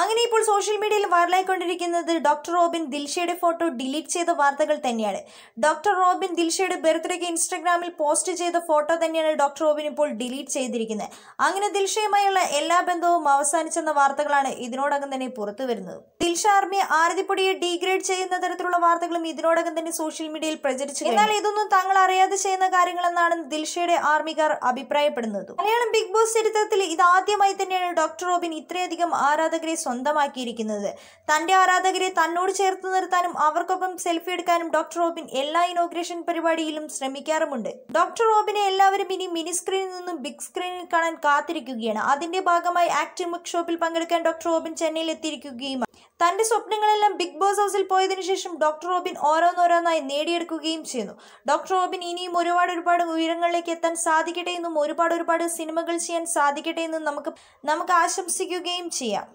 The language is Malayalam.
അങ്ങനെ ഇപ്പോൾ സോഷ്യൽ മീഡിയയിൽ വൈറലായിക്കൊണ്ടിരിക്കുന്നത് ഡോക്ടർ റോബിൻ ദിൽഷയുടെ ഫോട്ടോ ഡിലീറ്റ് ചെയ്ത വാർത്തകൾ തന്നെയാണ്. ഡോക്ടർ റോബിൻ ദിൽഷയുടെ ബർത്ത്ഡേക്ക് ഇൻസ്റ്റഗ്രാമിൽ പോസ്റ്റ് ചെയ്ത ഫോട്ടോ തന്നെയാണ് ഡോക്ടർ റോബിൻ ഇപ്പോൾ ഡിലീറ്റ് ചെയ്തിരിക്കുന്നത്. അങ്ങനെ ദിൽഷയുമായുള്ള എല്ലാ ബന്ധവും അവസാനിച്ചെന്ന വാർത്തകളാണ് ഇതിനോടകം തന്നെ പുറത്തു വരുന്നത്. ദിൽഷ ആർമിയെ ആരതിപ്പൊടിയെ ഡീഗ്രേഡ് ചെയ്യുന്ന തരത്തിലുള്ള വാർത്തകളും ഇതിനോടകം തന്നെ സോഷ്യൽ മീഡിയയിൽ പ്രചരിച്ചു എന്നാൽ ഇതൊന്നും താങ്കൾ അറിയാതെ ചെയ്യുന്ന കാര്യങ്ങളെന്നാണ് ദിൽഷയുടെ ആർമിക്കാർ അഭിപ്രായപ്പെടുന്നത്. മലയാളം ബിഗ് ബോസ് ചരിത്രത്തിൽ ഇത് ആദ്യമായി തന്നെയാണ് ഡോക്ടർ റോബിൻ ഇത്രയധികം ആരാധകരെ സ്വന്തമാക്കിയിരിക്കുന്നത്. തന്റെ ആരാധകരെ തന്നോട് ചേർത്ത് നിർത്താനും അവർക്കൊപ്പം സെൽഫി എടുക്കാനും ഡോക്ടർ റോബിൻ എല്ലാ ഇനോഗ്രേഷൻ പരിപാടിയിലും ശ്രമിക്കാറുമുണ്ട്. ഡോക്ടർ റോബിനെ എല്ലാവരും ഇനി മിനി സ്ക്രീനിൽ നിന്നും ബിഗ് സ്ക്രീനിൽ കാണാൻ കാത്തിരിക്കുകയാണ്. അതിന്റെ ഭാഗമായി ആക്ടിംഗ് വർക്ക് ഷോപ്പിൽ പങ്കെടുക്കാൻ ഡോക്ടർ റോബിൻ ചെന്നൈയിൽ എത്തിയിരിക്കുകയും തന്റെ സ്വപ്നങ്ങളെല്ലാം ബിഗ് ബോസ് ഹൗസിൽ പോയതിനു ശേഷം ഡോക്ടർ റോബിൻ ഓരോന്നോരോന്നായി നേടിയെടുക്കുകയും ചെയ്യുന്നു. ഡോക്ടർ റോബിൻ ഇനിയും ഒരുപാട് ഒരുപാട് ഉയരങ്ങളിലേക്ക് എത്താൻ സാധിക്കട്ടെ എന്നും ഒരുപാട് ഒരുപാട് സിനിമകൾ ചെയ്യാൻ സാധിക്കട്ടെ എന്നും നമുക്ക് നമുക്ക് ആശംസിക്കുകയും ചെയ്യാം.